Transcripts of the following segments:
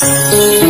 Música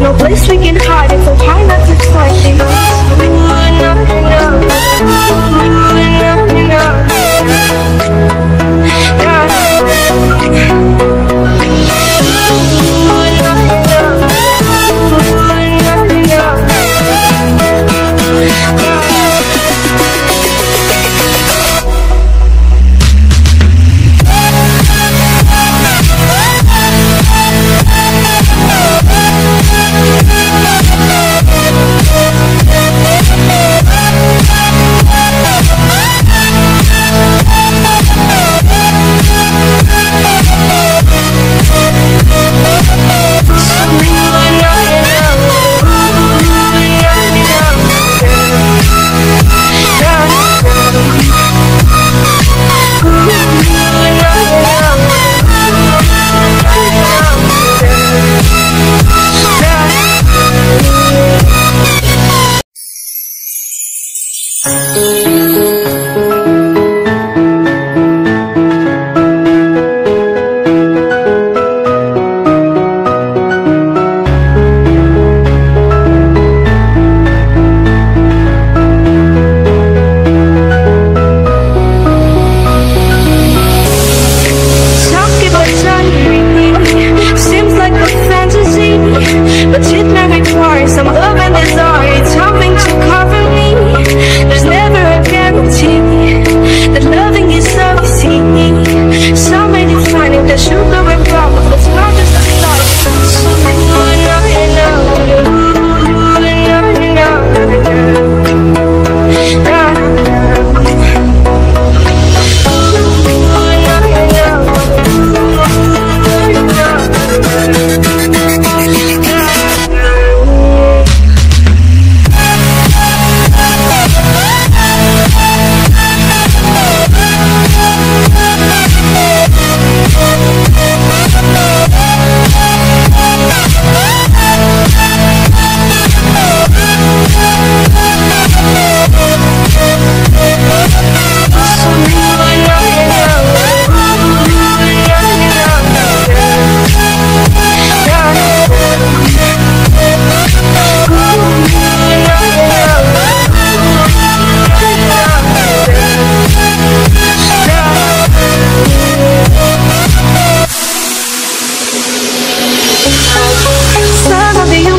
No place we can hide.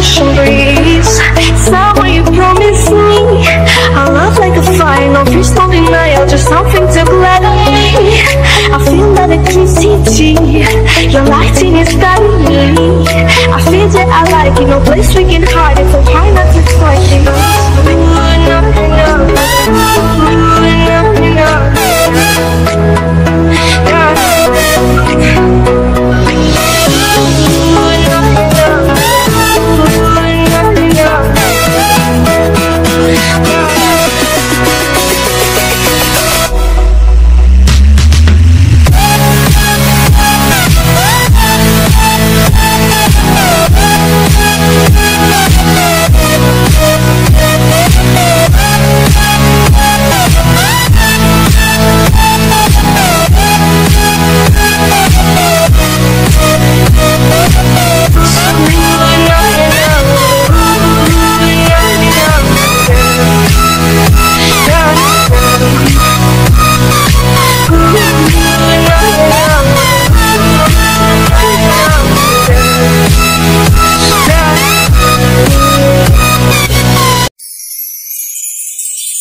ocean breeze. It's not what you promised me I love like a fire, no fears, no denial Just something to gladden me I feel that electricity Your lighting is burning me. I feel that I like it, no place we can hide it, so high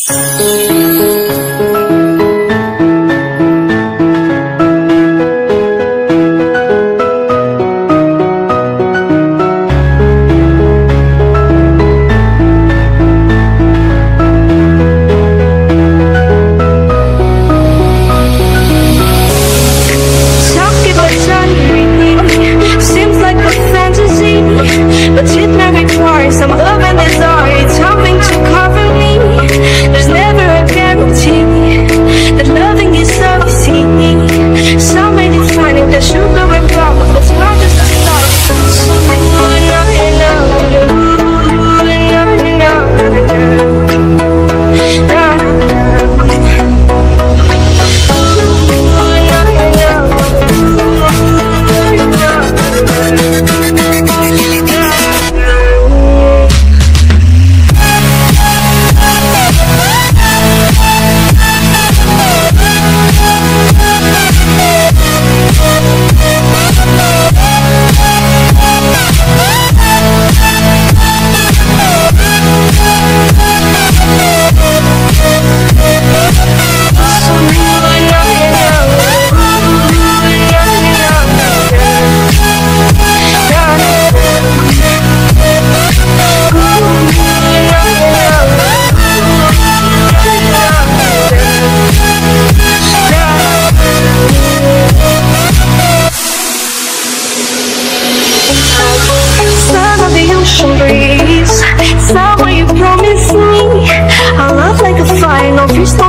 Yes.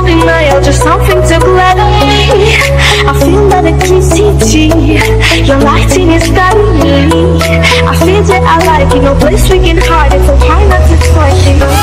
something loyal, just something to gladden me I feel electricity, your lighting is guiding me I feel that I like it, no place we can hide it, so why not explain?